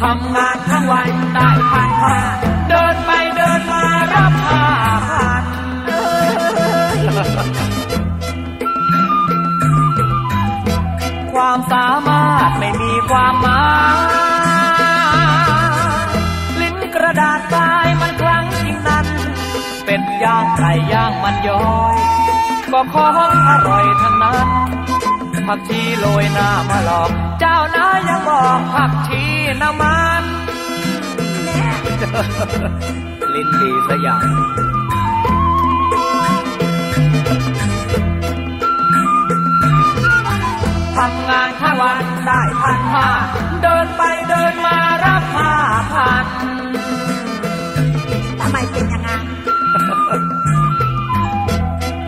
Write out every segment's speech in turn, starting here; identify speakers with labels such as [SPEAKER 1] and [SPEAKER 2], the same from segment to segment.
[SPEAKER 1] ทำงานทั้งวันได้พันห้าเดินไปเดินมารับผ่าพันความสามารถไม่มีความหมายลิ้นกระดาษตายมันคลั่งจริงนั้น เป็ดย่างไก่ย่างมันย้อย ก็ของอร่อยทั้งนั้นผักชีโรยหน้ามาหลอกเจ้านาย อกผักชีน้ำมันลิ้นดีสยามทำงานทั้งวันได้พันห้าเดินไปเดินมารับห้าพัน
[SPEAKER 2] ทำไมเป็นอย่างนั้น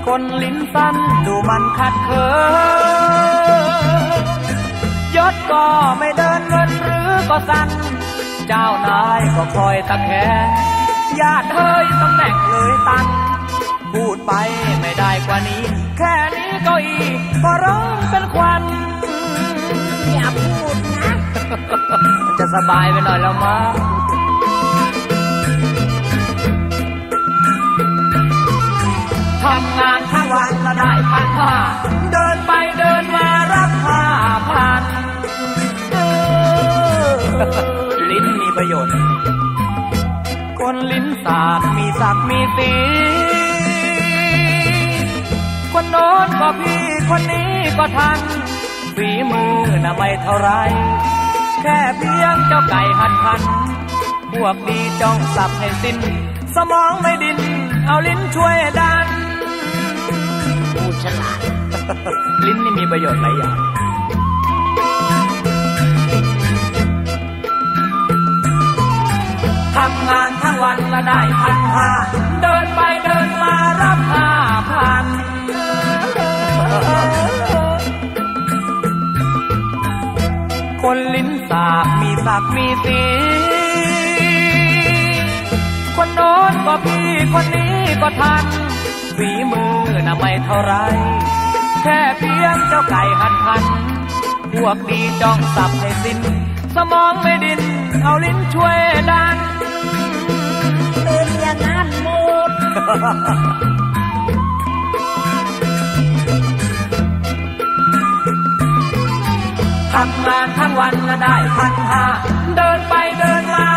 [SPEAKER 1] คนลิ้นสั้นดูมันขัดเคินยศก็ไม่เดินเงินหรือ ก็สั้นเจ้านายก็คอยตะแคงญาติเฮ้ยตำแหน่งเลยตันพูดไปไม่ได้กว่านี้ แค่นี้ก็อีกก็ร้องเป็นควัน
[SPEAKER 2] อย่าพูดนะ
[SPEAKER 1] มันจะสบายไปหน่อยแล้วมั้งทำงานทั้งวันละได้พันห้า ลิ้นมีประโยชน์ คนลิ้นสากมีศักดิ์มีสีคนโน้นก็พี่คนนี้ก็ทันฝีมือน่ะไม่เท่าไร แค่เพียงเจ้าไก่หันพัน พวกดีจ้องสับให้สิ้น สมองไม่ดิน เอาลิ้นช่วยดันพูดฉ
[SPEAKER 2] ลาด
[SPEAKER 1] ลิ้นนี่มีประโยชน์หลายอย่าง วันละได้พันห้าเดินไปเดินมารับห้าพันคนลิ้นสากมีสักมีสี คนโน้นก็พี่คนนี้ก็ทันฝีมือน่ะไม่เท่าไร แค่เพียงเจ้าไก่หันพัน พวกดีจ้องสับให้สิ้น สมองไม่ดิน เอาลิ้นช่วยดัน
[SPEAKER 2] นั้นหมด
[SPEAKER 1] ทำงานทั้งวันก็ได้พันห้า เดินไปเดินมา